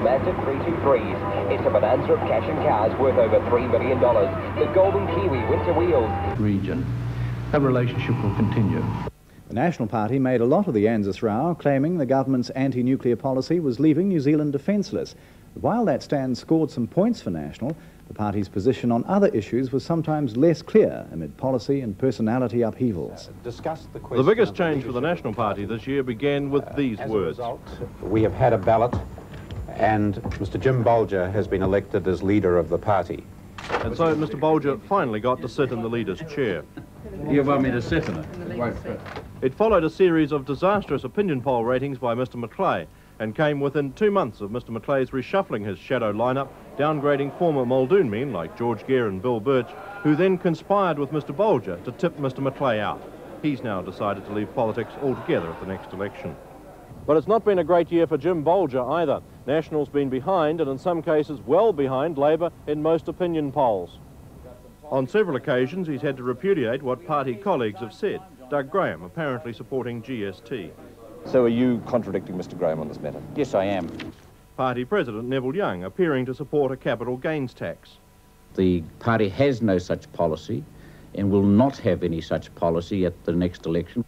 massive 323s. It's a bonanza of cash and cars worth over $3 million. The Golden Kiwi Winter Wheels. Region. That relationship will continue. The National Party made a lot of the ANZUS row, claiming the government's anti-nuclear policy was leaving New Zealand defenceless. But while that stand scored some points for National, the party's position on other issues was sometimes less clear amid policy and personality upheavals. The, the biggest change for the National Party this year began with uh, these words. Result, we have had a ballot and Mr Jim Bolger has been elected as leader of the party. And so Mr Bolger finally got to sit in the leader's chair. You want me to sit in it? It followed a series of disastrous opinion poll ratings by Mr McLay and came within two months of Mr McLay's reshuffling his shadow lineup, downgrading former Muldoon men like George Gair and Bill Birch, who then conspired with Mr Bolger to tip Mr McLay out. He's now decided to leave politics altogether at the next election. But it's not been a great year for Jim Bolger either. National's been behind, and in some cases well behind, Labour in most opinion polls. On several occasions, he's had to repudiate what party colleagues have said. Doug Graham apparently supporting GST. So are you contradicting Mr Graham on this matter? Yes, I am. Party President Neville Young appearing to support a capital gains tax. The party has no such policy and will not have any such policy at the next election.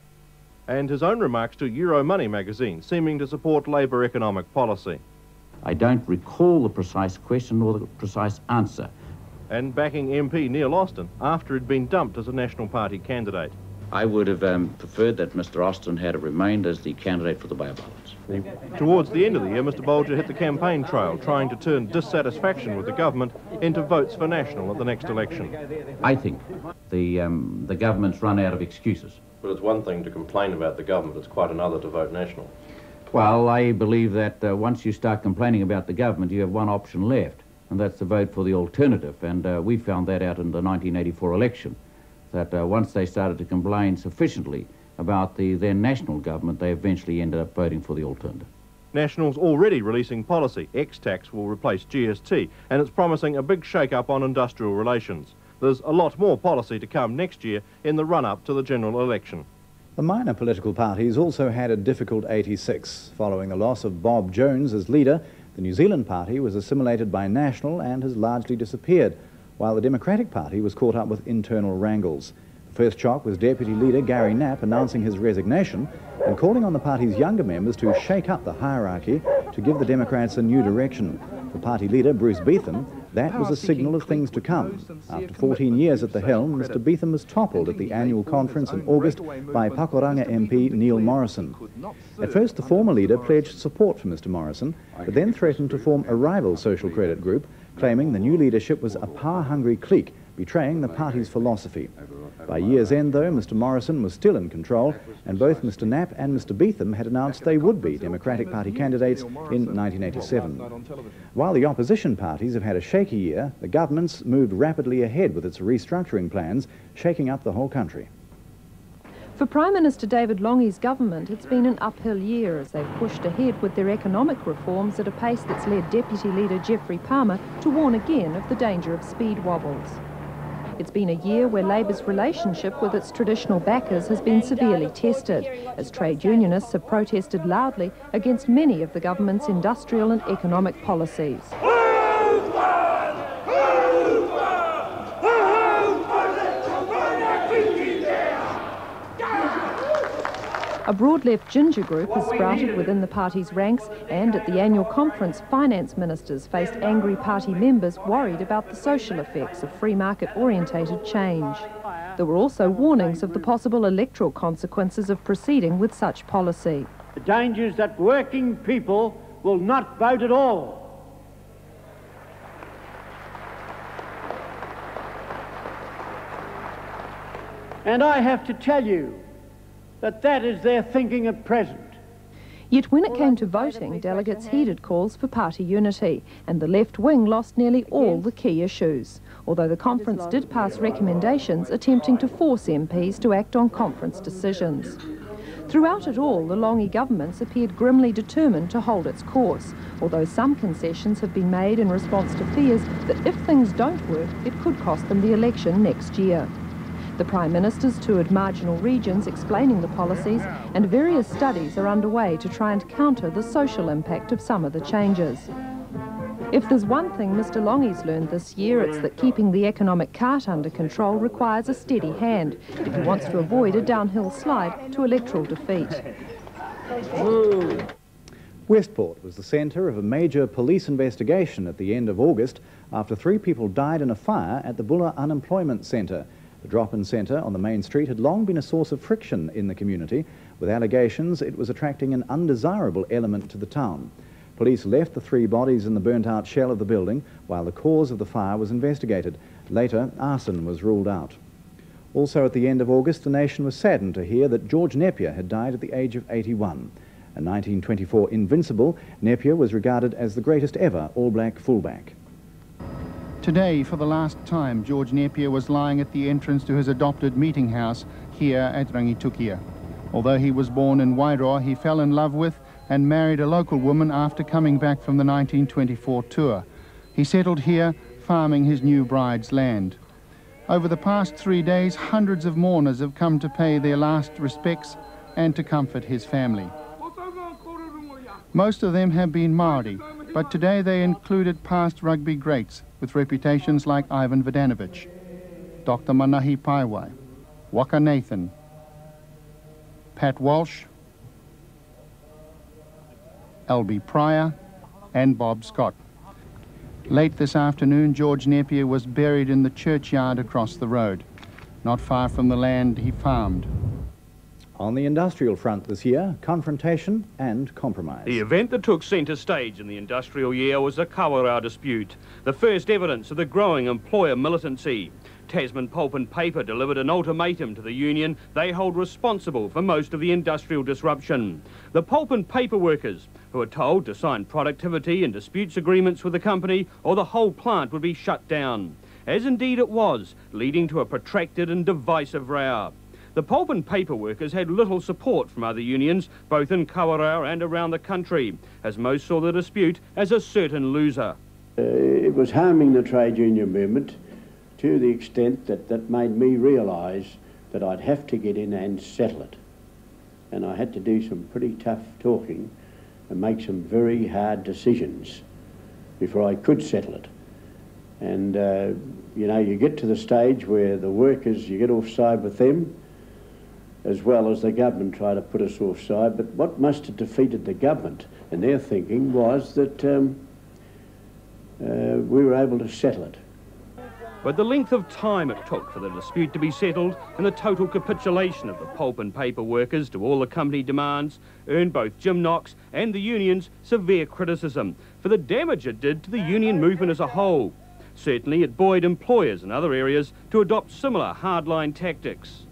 And his own remarks to Euromoney magazine, seeming to support Labour economic policy. I don't recall the precise question or the precise answer. And backing MP Neil Austin after he'd been dumped as a National Party candidate. I would have um, preferred that Mr Austin had remained as the candidate for the Islands. Towards the end of the year, Mr Bolger hit the campaign trail, trying to turn dissatisfaction with the government into votes for National at the next election. I think the, um, the government's run out of excuses. But it's one thing to complain about the government, it's quite another to vote National. Well, I believe that uh, once you start complaining about the government, you have one option left, and that's to vote for the alternative, and uh, we found that out in the 1984 election that uh, once they started to complain sufficiently about the then national government, they eventually ended up voting for the alternative. Nationals already releasing policy. X-Tax will replace GST, and it's promising a big shake-up on industrial relations. There's a lot more policy to come next year in the run-up to the general election. The minor political parties also had a difficult 86. Following the loss of Bob Jones as leader, the New Zealand Party was assimilated by National and has largely disappeared while the Democratic Party was caught up with internal wrangles. The first shock was Deputy Leader Gary Knapp announcing his resignation and calling on the party's younger members to shake up the hierarchy to give the Democrats a new direction. For party leader Bruce Beetham, that was a signal of things to come. After 14 years at the helm, Mr Beetham was toppled at the annual conference in August by Pakuranga MP Neil Morrison. At first, the former leader pledged support for Mr Morrison, but then threatened to form a rival social credit group claiming the new leadership was a power-hungry clique betraying the party's philosophy. By year's end, though, Mr Morrison was still in control, and both Mr Knapp and Mr Beetham had announced they would be Democratic Party candidates in 1987. While the opposition parties have had a shaky year, the government's moved rapidly ahead with its restructuring plans, shaking up the whole country. For Prime Minister David Lange's government, it's been an uphill year as they've pushed ahead with their economic reforms at a pace that's led Deputy Leader Geoffrey Palmer to warn again of the danger of speed wobbles. It's been a year where Labour's relationship with its traditional backers has been severely tested, as trade unionists have protested loudly against many of the government's industrial and economic policies. A broad left ginger group has sprouted within the party's ranks and at the annual conference finance ministers faced angry party members worried about the social effects of free market orientated change. There were also warnings of the possible electoral consequences of proceeding with such policy. The danger is that working people will not vote at all. And I have to tell you, that that is their thinking at present. Yet when it came to voting, delegates heeded calls for party unity, and the left wing lost nearly all the key issues, although the conference did pass recommendations attempting to force MPs to act on conference decisions. Throughout it all, the Lange governments appeared grimly determined to hold its course, although some concessions have been made in response to fears that if things don't work, it could cost them the election next year. The Prime Minister's toured marginal regions explaining the policies and various studies are underway to try and counter the social impact of some of the changes. If there's one thing Mr Lange's learned this year, it's that keeping the economic cart under control requires a steady hand if he wants to avoid a downhill slide to electoral defeat. Westport was the centre of a major police investigation at the end of August after three people died in a fire at the Buller Unemployment Centre. The drop-in centre on the main street had long been a source of friction in the community, with allegations it was attracting an undesirable element to the town. Police left the three bodies in the burnt-out shell of the building while the cause of the fire was investigated. Later, arson was ruled out. Also at the end of August, the nation was saddened to hear that George Nepia had died at the age of 81. A 1924 invincible, Nepia was regarded as the greatest ever All Black fullback. Today, for the last time, George Nepia was lying at the entrance to his adopted meeting house here at Rangitukia. Although he was born in Wairoa, he fell in love with and married a local woman after coming back from the 1924 tour. He settled here, farming his new bride's land. Over the past three days, hundreds of mourners have come to pay their last respects and to comfort his family. Most of them have been Maori, but today they included past rugby greats with reputations like Ivan Vodanovich, Dr. Manahi Paewai, Waka Nathan, Pat Walsh, L.B. Pryor, and Bob Scott. Late this afternoon, George Nepia was buried in the churchyard across the road, not far from the land he farmed. On the industrial front this year, confrontation and compromise. The event that took centre stage in the industrial year was the Kawerau dispute, the first evidence of the growing employer militancy. Tasman Pulp and Paper delivered an ultimatum to the union they hold responsible for most of the industrial disruption. The pulp and paper workers, who are told to sign productivity and disputes agreements with the company or the whole plant would be shut down. As indeed it was, leading to a protracted and divisive row. The pulp and paper workers had little support from other unions, both in Kawerau and around the country, as most saw the dispute as a certain loser. Uh, it was harming the trade union movement to the extent that that made me realise that I'd have to get in and settle it. And I had to do some pretty tough talking and make some very hard decisions before I could settle it. And, uh, you know, you get to the stage where the workers, you get offside with them, as well as the government try to put us offside. But what must have defeated the government and their thinking was that um, uh, we were able to settle it. But the length of time it took for the dispute to be settled and the total capitulation of the pulp and paper workers to all the company demands earned both Jim Knox and the unions severe criticism for the damage it did to the union movement as a whole. Certainly it buoyed employers in other areas to adopt similar hardline tactics.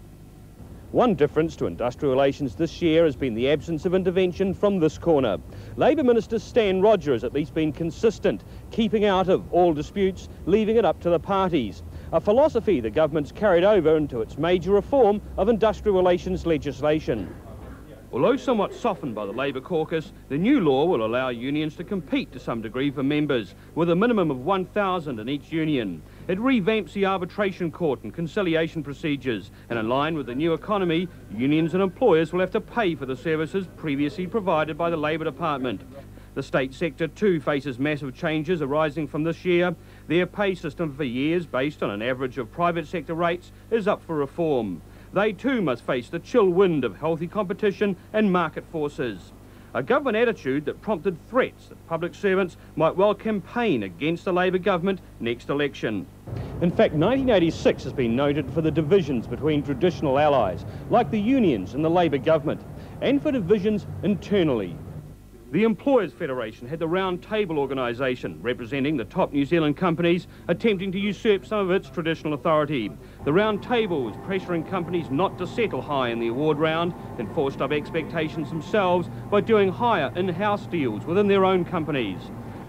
One difference to industrial relations this year has been the absence of intervention from this corner. Labour Minister Stan Rodger has at least been consistent, keeping out of all disputes, leaving it up to the parties. A philosophy the government's carried over into its major reform of industrial relations legislation. Although somewhat softened by the Labour caucus, the new law will allow unions to compete to some degree for members, with a minimum of 1,000 in each union. It revamps the arbitration court and conciliation procedures, and in line with the new economy, unions and employers will have to pay for the services previously provided by the Labour Department. The state sector too faces massive changes arising from this year. Their pay system for years, based on an average of private sector rates, is up for reform they too must face the chill wind of healthy competition and market forces. A government attitude that prompted threats that public servants might well campaign against the Labour government next election. In fact, 1986 has been noted for the divisions between traditional allies, like the unions and the Labour government, and for divisions internally. The Employers Federation had the Round Table organisation, representing the top New Zealand companies attempting to usurp some of its traditional authority. The Round Table was pressuring companies not to settle high in the award round and forced up expectations themselves by doing higher in-house deals within their own companies.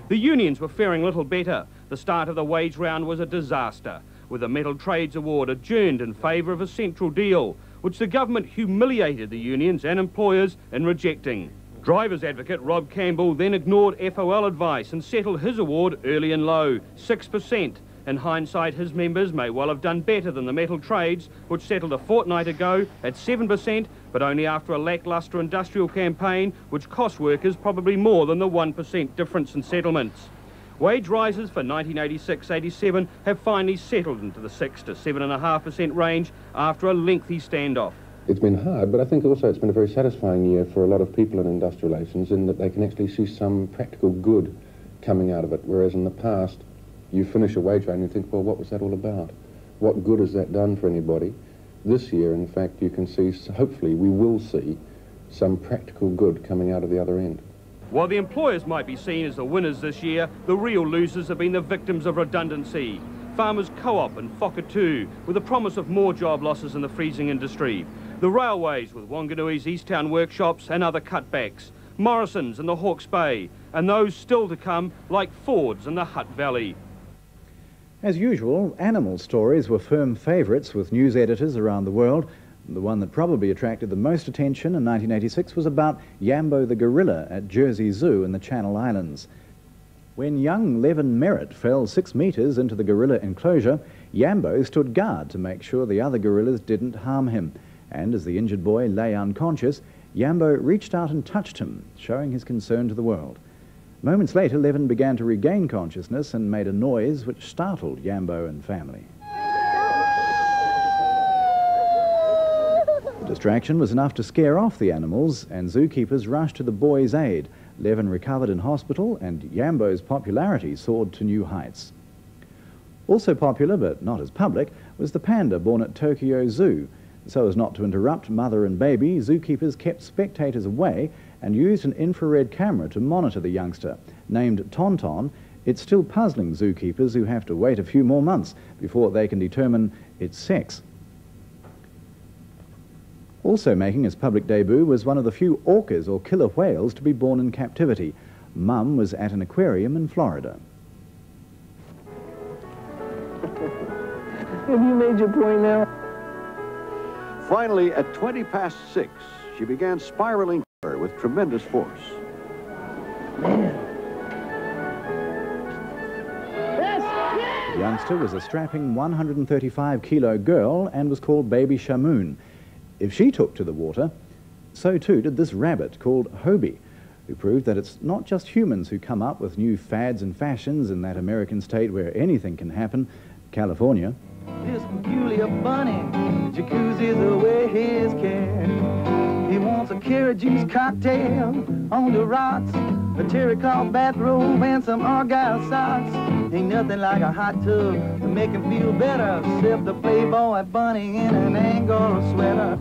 The unions were faring little better. The start of the wage round was a disaster, with the Metal Trades Award adjourned in favour of a central deal, which the government humiliated the unions and employers in rejecting. Drivers advocate Rob Campbell then ignored FOL advice and settled his award early and low, 6%. In hindsight, his members may well have done better than the metal trades, which settled a fortnight ago at 7%, but only after a lacklustre industrial campaign, which cost workers probably more than the 1% difference in settlements. Wage rises for 1986-87 have finally settled into the 6 to 7.5% range after a lengthy standoff. It's been hard, but I think also it's been a very satisfying year for a lot of people in industrial relations in that they can actually see some practical good coming out of it, whereas in the past you finish a wage rate and you think, well, what was that all about? What good has that done for anybody? This year, in fact, you can see, hopefully we will see some practical good coming out of the other end. While the employers might be seen as the winners this year, the real losers have been the victims of redundancy. Farmers Co-op and Whakatū, with the promise of more job losses in the freezing industry. The railways with Wanganui's Easttown workshops and other cutbacks. Morrison's and the Hawke's Bay, and those still to come, like Ford's in the Hutt Valley. As usual, animal stories were firm favourites with news editors around the world, the one that probably attracted the most attention in 1986 was about Yambo the gorilla at Jersey Zoo in the Channel Islands. When young Levan Merritt fell six metres into the gorilla enclosure, Yambo stood guard to make sure the other gorillas didn't harm him. And as the injured boy lay unconscious, Yambo reached out and touched him, showing his concern to the world. Moments later, Levan began to regain consciousness and made a noise which startled Yambo and family. The distraction was enough to scare off the animals, and zookeepers rushed to the boy's aid. Levan recovered in hospital, and Yambo's popularity soared to new heights. Also popular, but not as public, was the panda born at Tokyo Zoo. So as not to interrupt mother and baby, zookeepers kept spectators away and used an infrared camera to monitor the youngster. Named Tonton, it's still puzzling zookeepers who have to wait a few more months before they can determine its sex. Also making its public debut was one of the few orcas or killer whales to be born in captivity. Mum was at an aquarium in Florida. Have you made your point now? Finally, at 20 past six, she began spiraling with tremendous force. Man. The youngster was a strapping 135-kilo girl and was called Baby Shamu. If she took to the water, so too did this rabbit called Hobie, who proved that it's not just humans who come up with new fads and fashions in that American state where anything can happen, California. This peculiar bunny, jacuzzi's away his care. He wants a carrot juice cocktail on the rocks, a terry cloth bathrobe and some argyle socks. Ain't nothing like a hot tub to make him feel better, except the playboy bunny in an Angora sweater.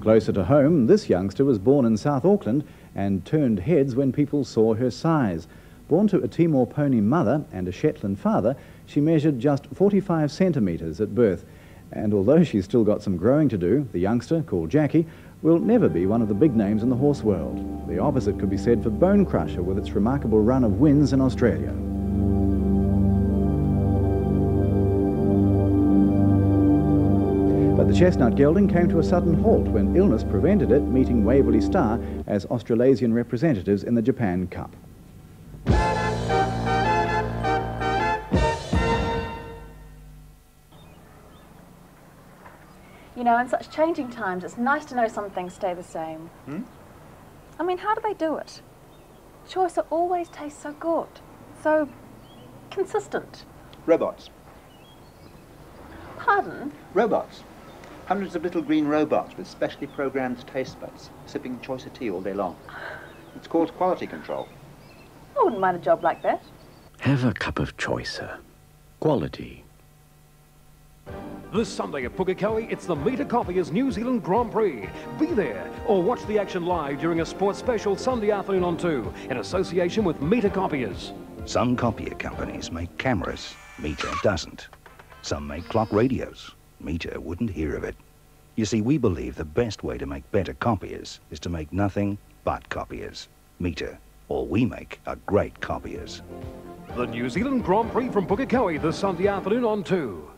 Closer to home, this youngster was born in South Auckland and turned heads when people saw her size. Born to a Timor pony mother and a Shetland father, she measured just 45 centimetres at birth. And although she's still got some growing to do, the youngster, called Jackie, will never be one of the big names in the horse world. The opposite could be said for Bonecrusher with its remarkable run of wins in Australia. But the chestnut gelding came to a sudden halt when illness prevented it meeting Waverley Star as Australasian representatives in the Japan Cup. You know, in such changing times, it's nice to know some things stay the same. Hmm? I mean, how do they do it? Choice always tastes so good, so consistent. Robots. Pardon? Robots. Hundreds of little green robots with specially programmed taste buds, sipping Choysa tea all day long. It's called quality control. I wouldn't mind a job like that. Have a cup of Choysa. Quality. This Sunday at Pukekohe, it's the Mita Copiers New Zealand Grand Prix. Be there or watch the action live during a sports special Sunday afternoon on 2 in association with Mita Copiers. Some copier companies make cameras, Mita doesn't. Some make clock radios, Mita wouldn't hear of it. You see, we believe the best way to make better copiers is to make nothing but copiers. Mita, all we make are great copiers. The New Zealand Grand Prix from Pukekohe this Sunday afternoon on 2.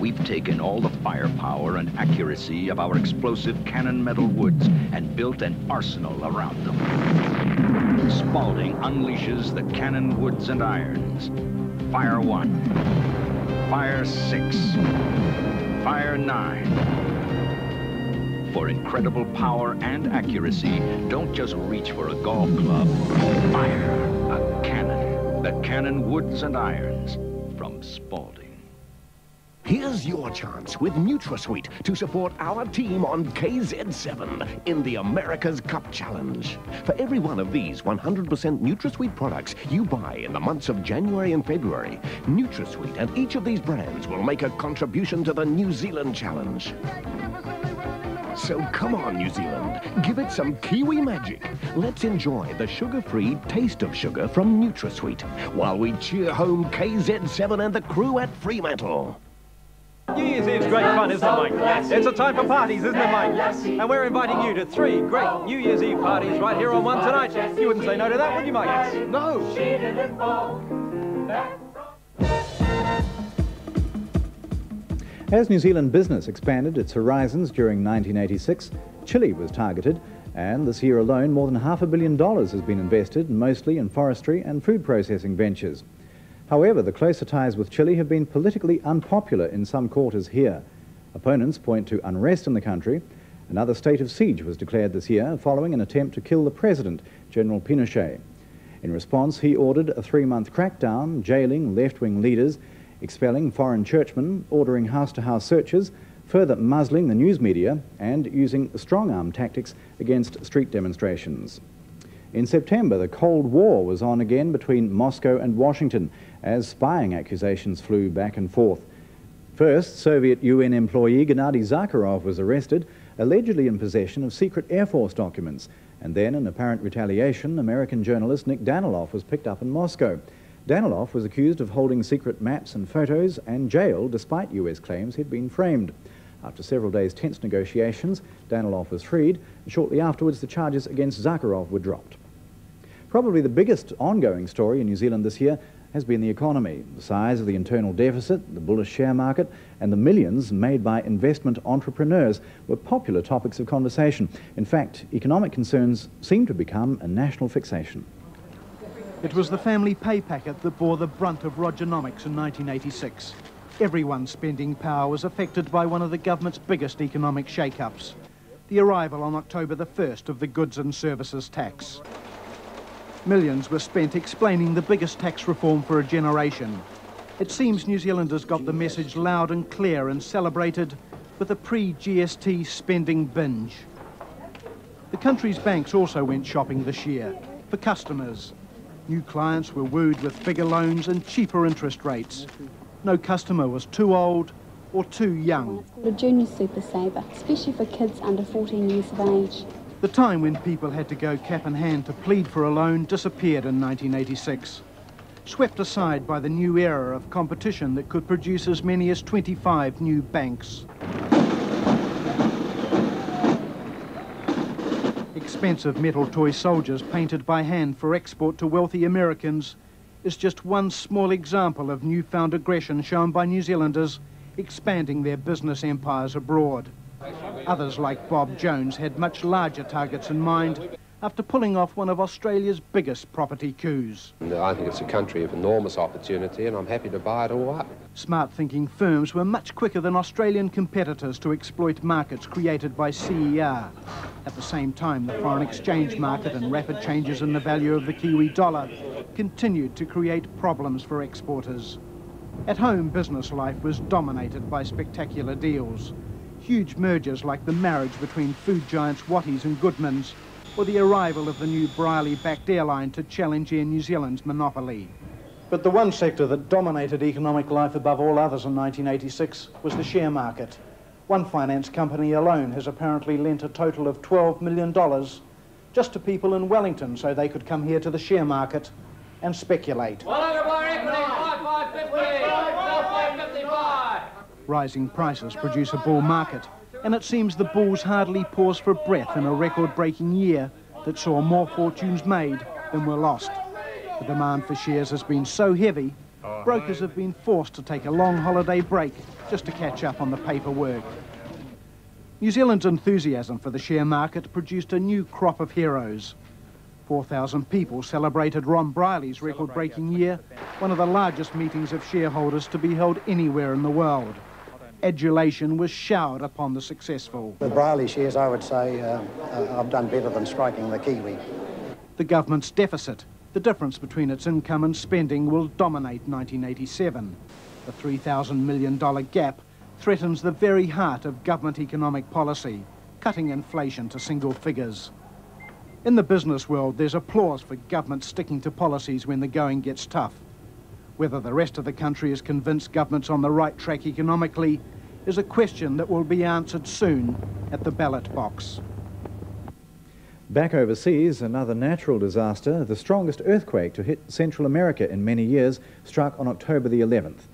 We've taken all the firepower and accuracy of our explosive cannon metal woods and built an arsenal around them. Spalding unleashes the cannon woods and irons. Fire 1. Fire 6. Fire 9. For incredible power and accuracy, don't just reach for a golf club. Fire a cannon. The cannon Woods and Irons from Spalding. Here's your chance with NutraSweet to support our team on KZ7 in the America's Cup Challenge. For every one of these 100% NutraSweet products you buy in the months of January and February, NutraSweet and each of these brands will make a contribution to the New Zealand Challenge. So come on, New Zealand, give it some Kiwi magic. Let's enjoy the sugar-free taste of sugar from NutraSweet while we cheer home KZ7 and the crew at Fremantle. New Year's Eve's great fun, isn't it, Mike? Yes. It's a time for parties, isn't it, Mike? Yes. And we're inviting you to three great New Year's Eve parties right here on One tonight. You wouldn't say no to that, would you, Mike? No. As New Zealand business expanded its horizons during 1986, Chile was targeted, and this year alone more than half a billion dollars has been invested, mostly in forestry and food processing ventures. However, the closer ties with Chile have been politically unpopular in some quarters here. Opponents point to unrest in the country. Another state of siege was declared this year following an attempt to kill the president, General Pinochet. In response, he ordered a three-month crackdown, jailing left-wing leaders, expelling foreign churchmen, ordering house-to-house searches, further muzzling the news media, and using strong-arm tactics against street demonstrations. In September, the Cold War was on again between Moscow and Washington as spying accusations flew back and forth. First, Soviet UN employee Gennady Zakharov was arrested, allegedly in possession of secret Air Force documents. And then, in apparent retaliation, American journalist Nick Daniloff was picked up in Moscow. Daniloff was accused of holding secret maps and photos and jailed despite US claims he'd been framed. After several days' tense negotiations, Daniloff was freed, and shortly afterwards the charges against Zakharov were dropped. Probably the biggest ongoing story in New Zealand this year has been the economy, the size of the internal deficit, the bullish share market, and the millions made by investment entrepreneurs were popular topics of conversation. In fact, economic concerns seem to become a national fixation. It was the family pay packet that bore the brunt of Rogernomics in 1986. Everyone's spending power was affected by one of the government's biggest economic shake-ups, the arrival on October the 1st of the goods and services tax. Millions were spent explaining the biggest tax reform for a generation. It seems New Zealanders got the message loud and clear and celebrated with a pre-GST spending binge. The country's banks also went shopping this year for customers. New clients were wooed with bigger loans and cheaper interest rates. No customer was too old or too young. A Junior Super Saver, especially for kids under 14 years of age. The time when people had to go cap in hand to plead for a loan disappeared in 1986, swept aside by the new era of competition that could produce as many as 25 new banks. Expensive metal toy soldiers painted by hand for export to wealthy Americans is just one small example of newfound aggression shown by New Zealanders expanding their business empires abroad. Others, like Bob Jones, had much larger targets in mind after pulling off one of Australia's biggest property coups. I think it's a country of enormous opportunity and I'm happy to buy it all up. Smart-thinking firms were much quicker than Australian competitors to exploit markets created by CER. At the same time, the foreign exchange market and rapid changes in the value of the Kiwi dollar continued to create problems for exporters. At home, business life was dominated by spectacular deals huge mergers like the marriage between food giants Watties and Goodmans, or the arrival of the new Brierley-backed airline to challenge Air New Zealand's monopoly. But the one sector that dominated economic life above all others in 1986 was the share market. One finance company alone has apparently lent a total of $12 million just to people in Wellington so they could come here to the share market and speculate. Rising prices produce a bull market, and it seems the bulls hardly pause for breath in a record-breaking year that saw more fortunes made than were lost. The demand for shares has been so heavy, brokers have been forced to take a long holiday break just to catch up on the paperwork. New Zealand's enthusiasm for the share market produced a new crop of heroes. 4,000 people celebrated Ron Brierley's record-breaking year, one of the largest meetings of shareholders to be held anywhere in the world adulation was showered upon the successful. The Brierley shares, I would say uh, uh, I've done better than striking the Kiwi. The government's deficit The difference between its income and spending will dominate 1987. The $3,000 million gap threatens the very heart of government economic policy, cutting inflation to single figures. In the business world, there's applause for government sticking to policies when the going gets tough. Whether the rest of the country is convinced government's on the right track economically is a question that will be answered soon at the ballot box. Back overseas, another natural disaster, the strongest earthquake to hit Central America in many years, struck on October the 11th.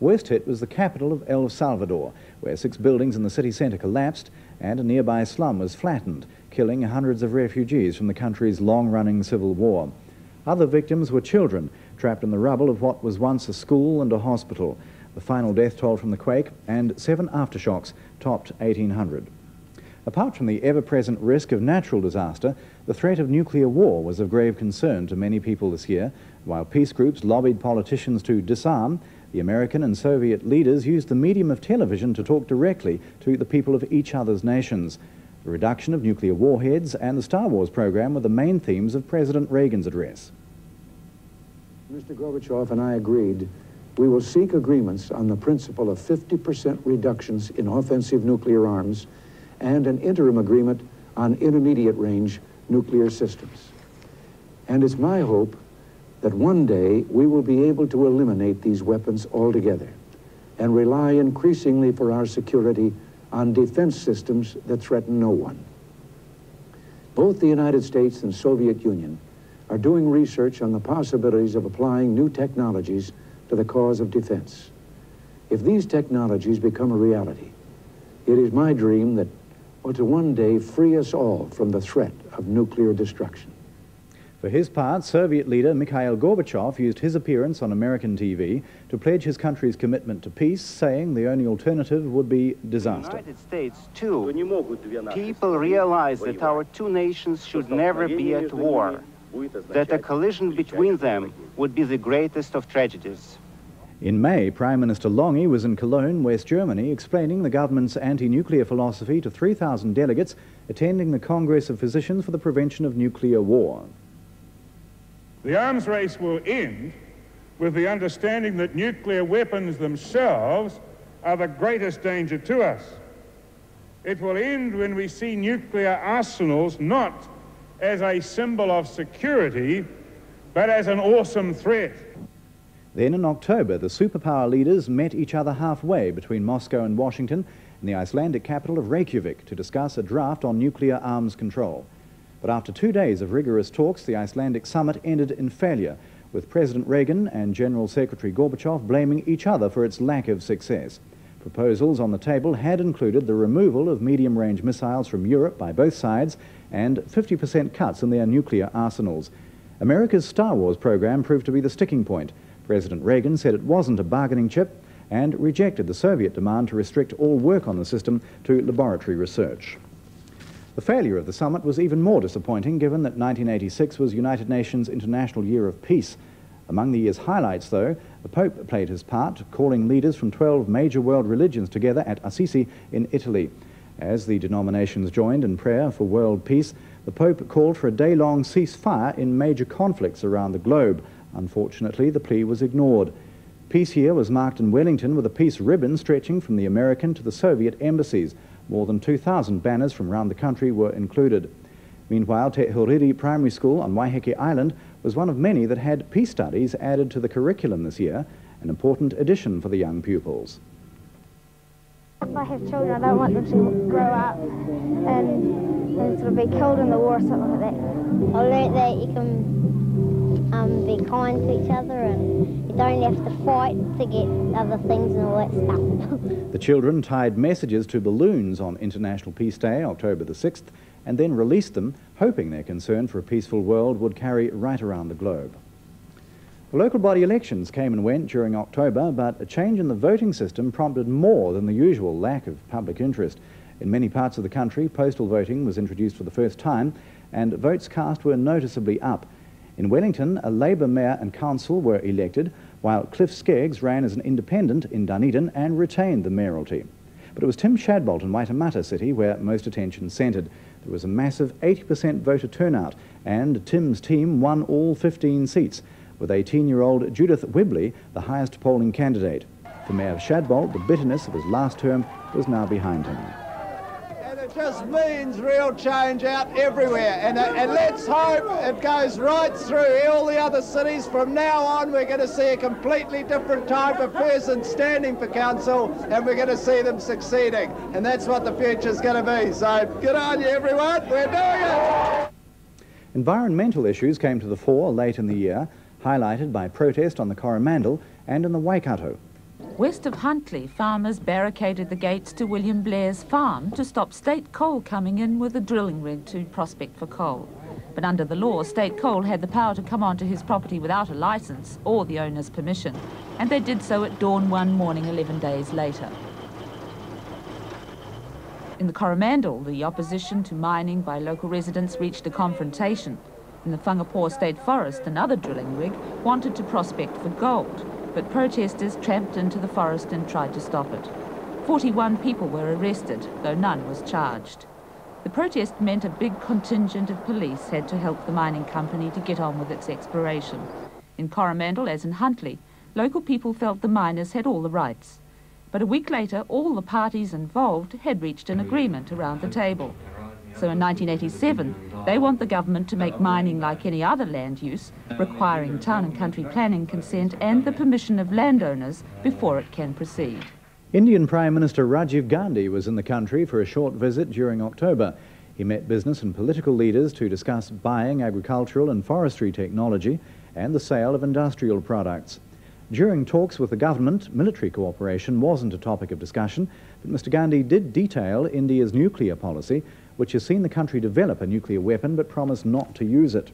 Worst hit was the capital of El Salvador, where six buildings in the city centre collapsed and a nearby slum was flattened, killing hundreds of refugees from the country's long-running civil war. Other victims were children, trapped in the rubble of what was once a school and a hospital. The final death toll from the quake and seven aftershocks topped 1,800. Apart from the ever-present risk of natural disaster, the threat of nuclear war was of grave concern to many people this year. While peace groups lobbied politicians to disarm, the American and Soviet leaders used the medium of television to talk directly to the people of each other's nations. The reduction of nuclear warheads and the Star Wars program were the main themes of President Reagan's address. Mr. Gorbachev and I agreed we will seek agreements on the principle of 50% reductions in offensive nuclear arms and an interim agreement on intermediate range nuclear systems. And it's my hope that one day we will be able to eliminate these weapons altogether and rely increasingly for our security on defense systems that threaten no one. Both the United States and Soviet Union are doing research on the possibilities of applying new technologies to the cause of defense. If these technologies become a reality, it is my dream that or to one day free us all from the threat of nuclear destruction. For his part, Soviet leader Mikhail Gorbachev used his appearance on American TV to pledge his country's commitment to peace, saying the only alternative would be disaster. The United States, too, people realize that our two nations should never be at war, that a collision between them would be the greatest of tragedies. In May, Prime Minister Lange was in Cologne, West Germany, explaining the government's anti-nuclear philosophy to 3,000 delegates attending the Congress of Physicians for the Prevention of Nuclear War. The arms race will end with the understanding that nuclear weapons themselves are the greatest danger to us. It will end when we see nuclear arsenals not as a symbol of security, but as an awesome threat. Then in October, the superpower leaders met each other halfway between Moscow and Washington in the Icelandic capital of Reykjavik to discuss a draft on nuclear arms control. But after two days of rigorous talks, the Icelandic summit ended in failure, with President Reagan and General Secretary Gorbachev blaming each other for its lack of success. Proposals on the table had included the removal of medium-range missiles from Europe by both sides and 50% cuts in their nuclear arsenals. America's Star Wars program proved to be the sticking point, President Reagan said it wasn't a bargaining chip and rejected the Soviet demand to restrict all work on the system to laboratory research. The failure of the summit was even more disappointing given that 1986 was United Nations International Year of Peace. Among the year's highlights, though, the Pope played his part, calling leaders from 12 major world religions together at Assisi in Italy. As the denominations joined in prayer for world peace, the Pope called for a day-long ceasefire in major conflicts around the globe, Unfortunately, the plea was ignored. Peace here was marked in Wellington with a peace ribbon stretching from the American to the Soviet embassies. More than 2,000 banners from around the country were included. Meanwhile, Te Huruhi Primary School on Waiheke Island was one of many that had peace studies added to the curriculum this year, an important addition for the young pupils. If I have children, I don't want them to grow up and, and sort of be killed in the war or something like that. I learned that you can um, be kind to each other and you don't have to fight to get other things and all that stuff. the children tied messages to balloons on International Peace Day, October the 6th, and then released them, hoping their concern for a peaceful world would carry right around the globe. Local body elections came and went during October, but a change in the voting system prompted more than the usual lack of public interest. In many parts of the country, postal voting was introduced for the first time, and votes cast were noticeably up. In Wellington, a Labour mayor and council were elected, while Cliff Skeggs ran as an independent in Dunedin and retained the mayoralty. But it was Tim Shadbolt in Waitemata City where most attention centred. There was a massive 80% voter turnout, and Tim's team won all 15 seats, with 18-year-old Judith Whibley the highest polling candidate. For Mayor of Shadbolt, the bitterness of his last term was now behind him And it just means real change out everywhere. And, uh, and let's hope it goes right through all the other cities. From now on, we're going to see a completely different type of person standing for council, and we're going to see them succeeding. And that's what the future's going to be. So good on you, everyone. We're doing it. Environmental issues came to the fore late in the year, highlighted by protest on the Coromandel and in the Waikato. West of Huntly, farmers barricaded the gates to William Blair's farm to stop state coal coming in with a drilling rig to prospect for coal. But under the law, state coal had the power to come onto his property without a licence or the owner's permission, and they did so at dawn one morning 11 days later. In the Coromandel, the opposition to mining by local residents reached a confrontation. In the Whangapoua State Forest, another drilling rig wanted to prospect for gold but protesters tramped into the forest and tried to stop it. 41 people were arrested, though none was charged. The protest meant a big contingent of police had to help the mining company to get on with its exploration. In Coromandel, as in Huntly, local people felt the miners had all the rights. But a week later, all the parties involved had reached an agreement around the table. So in 1987, they want the government to make mining like any other land use, requiring town and country planning consent and the permission of landowners before it can proceed. Indian Prime Minister Rajiv Gandhi was in the country for a short visit during October. He met business and political leaders to discuss buying agricultural and forestry technology and the sale of industrial products. During talks with the government, military cooperation wasn't a topic of discussion, but Mr Gandhi did detail India's nuclear policy, which has seen the country develop a nuclear weapon but promise not to use it.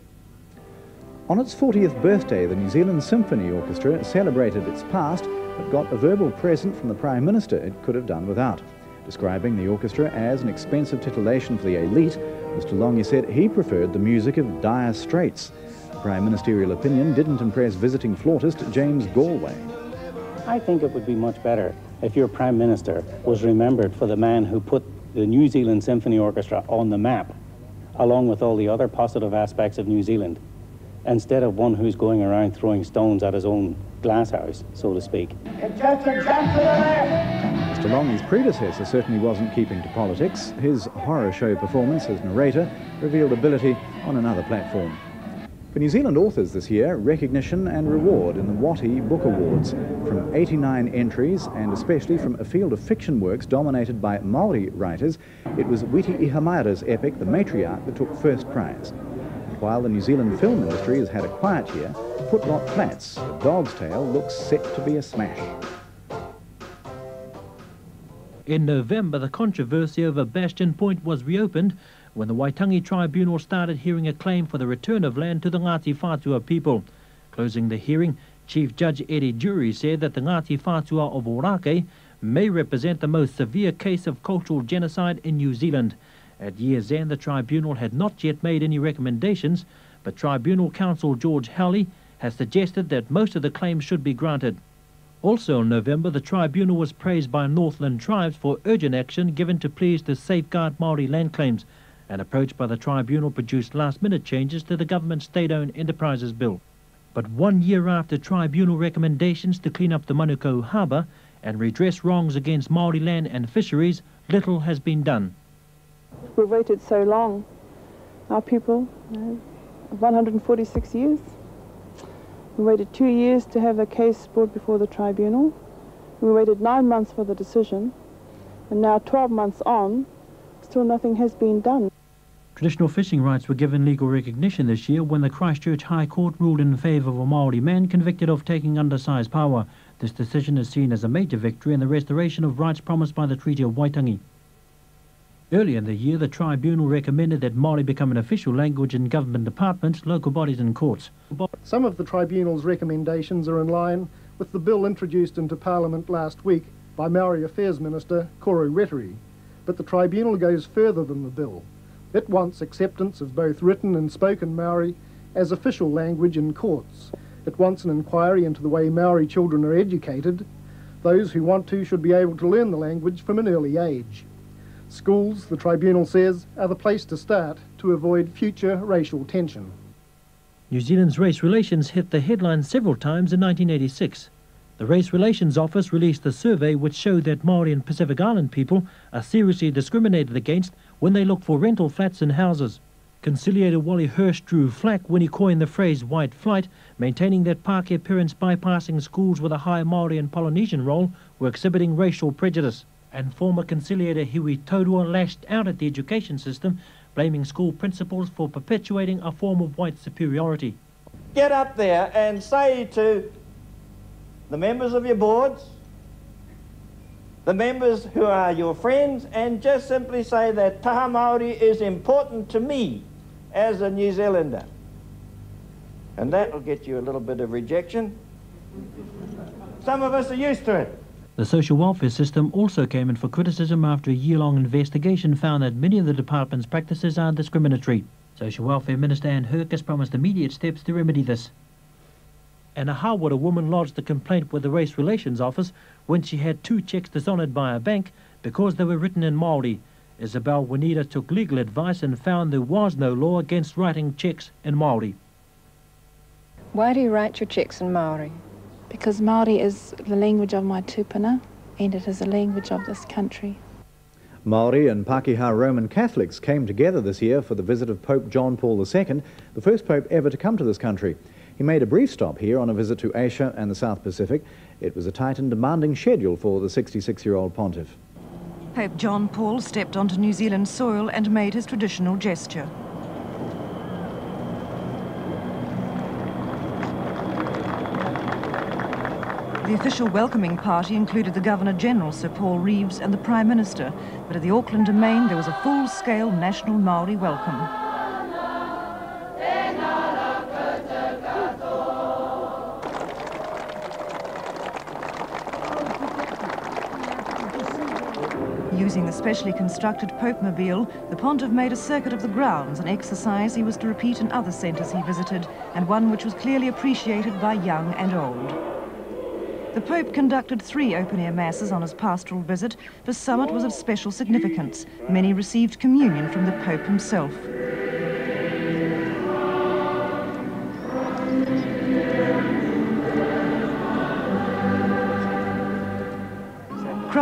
On its 40th birthday, the New Zealand Symphony Orchestra celebrated its past but got a verbal present from the Prime Minister it could have done without. Describing the orchestra as an expensive titillation for the elite, Mr Lange said he preferred the music of Dire Straits. The Prime Ministerial opinion didn't impress visiting flautist James Galway. I think it would be much better if your Prime Minister was remembered for the man who put the New Zealand Symphony Orchestra on the map, along with all the other positive aspects of New Zealand, instead of one who's going around throwing stones at his own glasshouse, so to speak. Mr. Lange's predecessor certainly wasn't keeping to politics. His horror show performance as narrator revealed ability on another platform. For New Zealand authors this year, recognition and reward in the Wattie Book Awards. From 89 entries, and especially from a field of fiction works dominated by Maori writers, it was Witi Ihimaera's epic The Matriarch that took first prize. And while the New Zealand film industry has had a quiet year, Footrot Flats, A Dog's Tale looks set to be a smash. In November, the controversy over Bastion Point was reopened when the Waitangi Tribunal started hearing a claim for the return of land to the Ngati Whātua people. Closing the hearing, Chief Judge Eddie Durie said that the Ngati Whātua of Orakei may represent the most severe case of cultural genocide in New Zealand. At year's end, the tribunal had not yet made any recommendations, but Tribunal Counsel George Howley has suggested that most of the claims should be granted. Also in November, the tribunal was praised by Northland tribes for urgent action given to pleas to safeguard Maori land claims. An approach by the tribunal produced last-minute changes to the government's state-owned enterprises bill. But one year after tribunal recommendations to clean up the Manukau harbour and redress wrongs against Maori land and fisheries, little has been done. We've waited so long, our people, uh, you know, 146 years. We waited two years to have the case brought before the tribunal. We waited nine months for the decision, and now 12 months on, still nothing has been done. Traditional fishing rights were given legal recognition this year when the Christchurch High Court ruled in favour of a Maori man convicted of taking undersized paua. This decision is seen as a major victory in the restoration of rights promised by the Treaty of Waitangi. Earlier in the year, the tribunal recommended that Maori become an official language in government departments, local bodies and courts. Some of the tribunal's recommendations are in line with the bill introduced into Parliament last week by Maori Affairs Minister Koro Wetere, but the tribunal goes further than the bill. It wants acceptance of both written and spoken Maori as official language in courts. It wants an inquiry into the way Maori children are educated. Those who want to should be able to learn the language from an early age. Schools, the tribunal says, are the place to start to avoid future racial tension. New Zealand's race relations hit the headlines several times in 1986. The Race Relations Office released a survey which showed that Maori and Pacific Island people are seriously discriminated against when they look for rental flats and houses. Conciliator Wally Hirsch drew flack when he coined the phrase white flight, maintaining that Pākehā parents bypassing schools with a high Maori and Polynesian roll were exhibiting racial prejudice. And former conciliator Hiwi Tauroa lashed out at the education system, blaming school principals for perpetuating a form of white superiority. Get up there and say to the members of your boards, the members who are your friends, and just simply say that Taha Māori is important to me as a New Zealander. And that will get you a little bit of rejection. Some of us are used to it. The social welfare system also came in for criticism after a year-long investigation found that many of the department's practices are discriminatory. Social Welfare Minister Ann Hercus has promised immediate steps to remedy this. And how would a woman lodge a complaint with the Race Relations Office when she had two checks dishonoured by a bank because they were written in Māori? Isabel Winita took legal advice and found there was no law against writing checks in Māori. Why do you write your checks in Māori? Because Māori is the language of my tupuna and it is the language of this country. Maori and Pākehā Roman Catholics came together this year for the visit of Pope John Paul II, the first pope ever to come to this country. He made a brief stop here on a visit to Asia and the South Pacific. It was a tight and demanding schedule for the 66-year-old pontiff. Pope John Paul stepped onto New Zealand soil and made his traditional gesture. The official welcoming party included the Governor-General, Sir Paul Reeves, and the Prime Minister, but at the Auckland Domain there was a full-scale national Maori welcome. Using the specially constructed Pope Mobile, the Pontiff made a circuit of the grounds, an exercise he was to repeat in other centres he visited, and one which was clearly appreciated by young and old. The Pope conducted three open-air masses on his pastoral visit. The summit was of special significance. Many received communion from the Pope himself.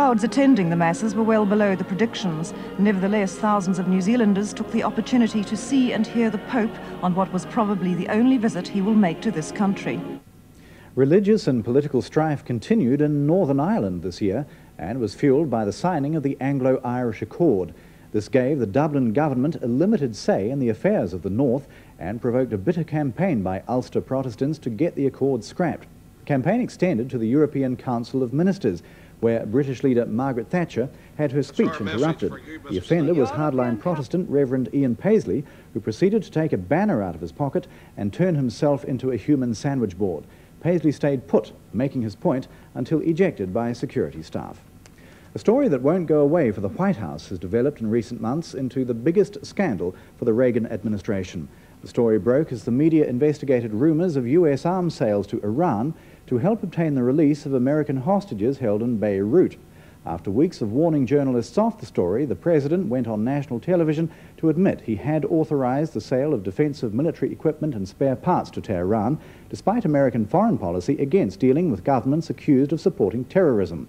Crowds attending the masses were well below the predictions. Nevertheless, thousands of New Zealanders took the opportunity to see and hear the Pope on what was probably the only visit he will make to this country. Religious and political strife continued in Northern Ireland this year and was fueled by the signing of the Anglo-Irish Accord. This gave the Dublin government a limited say in the affairs of the North and provoked a bitter campaign by Ulster Protestants to get the accord scrapped. The campaign extended to the European Council of Ministers, where British leader Margaret Thatcher had her speech interrupted. The offender was hardline Protestant Reverend Ian Paisley, who proceeded to take a banner out of his pocket and turn himself into a human sandwich board. Paisley stayed put, making his point until ejected by security staff. A story that won't go away for the White House has developed in recent months into the biggest scandal for the Reagan administration. The story broke as the media investigated rumors of U.S. arms sales to Iran to help obtain the release of American hostages held in Beirut. After weeks of warning journalists off the story, the president went on national television to admit he had authorized the sale of defensive military equipment and spare parts to Tehran, despite American foreign policy against dealing with governments accused of supporting terrorism.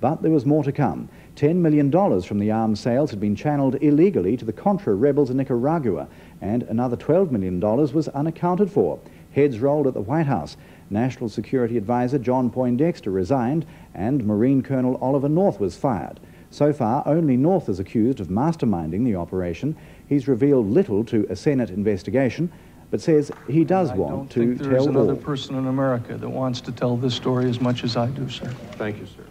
But there was more to come. $10 million from the arms sales had been channeled illegally to the Contra rebels in Nicaragua, and another $12 million was unaccounted for. Heads rolled at the White House. National Security Advisor John Poindexter resigned, and Marine Colonel Oliver North was fired. So far, only North is accused of masterminding the operation. He's revealed little to a Senate investigation, but says he does I want don't to think there is another all. person in America that wants to tell this story as much as I do, sir. Thank you, sir.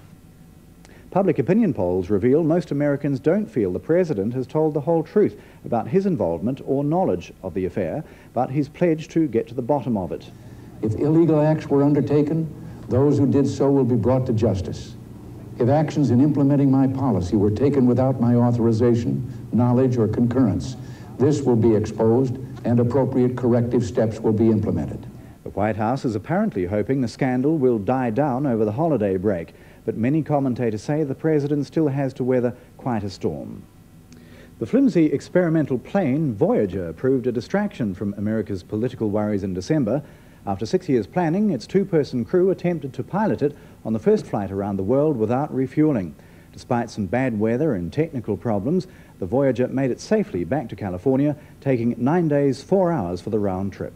Public opinion polls reveal most Americans don't feel the president has told the whole truth about his involvement or knowledge of the affair, but he's pledged to get to the bottom of it. If illegal acts were undertaken, those who did so will be brought to justice. If actions in implementing my policy were taken without my authorization, knowledge, or concurrence, this will be exposed and appropriate corrective steps will be implemented. The White House is apparently hoping the scandal will die down over the holiday break, but many commentators say the president still has to weather quite a storm. The flimsy experimental plane Voyager proved a distraction from America's political worries in December. After six years planning, its two-person crew attempted to pilot it on the first flight around the world without refueling. Despite some bad weather and technical problems, the Voyager made it safely back to California, taking nine days, four hours for the round trip.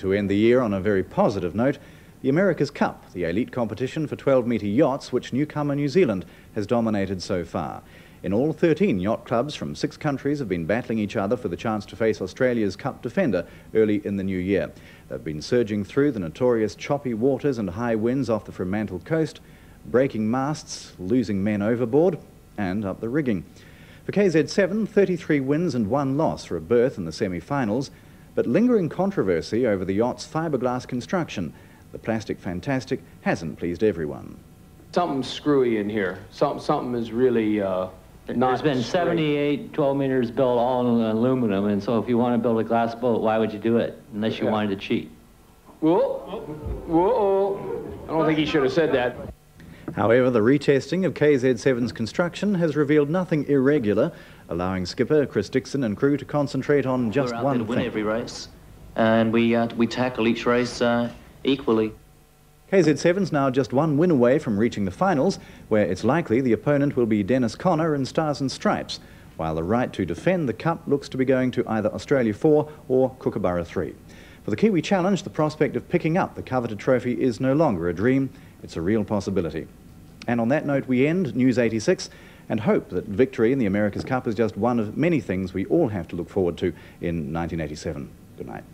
To end the year on a very positive note, the America's Cup, the elite competition for 12-metre yachts which newcomer New Zealand has dominated so far. In all, 13 yacht clubs from six countries have been battling each other for the chance to face Australia's Cup defender early in the new year. They've been surging through the notorious choppy waters and high winds off the Fremantle coast, breaking masts, losing men overboard, and up the rigging. For KZ7, 33 wins and one loss for a berth in the semi-finals, but lingering controversy over the yacht's fiberglass construction, the plastic fantastic, hasn't pleased everyone. Something's screwy in here. Something, something is really uh, not There's been straight. 78 12 meters built all in aluminum, and so if you want to build a glass boat, why would you do it unless you Yeah. wanted to cheat? Whoa, whoa, I don't think he should have said that. However, the retesting of KZ7's construction has revealed nothing irregular, allowing skipper Chris Dickson and crew to concentrate on just one there to win thing. every race, and we uh, we tackle each race uh, equally. KZ7's now just one win away from reaching the finals, where it's likely the opponent will be Dennis Conner in Stars and Stripes, while the right to defend the Cup looks to be going to either Australia 4 or Kookaburra 3. For the Kiwi Challenge, the prospect of picking up the coveted trophy is no longer a dream, it's a real possibility. And on that note, we end News 86 and hope that victory in the America's Cup is just one of many things we all have to look forward to in 1987. Good night.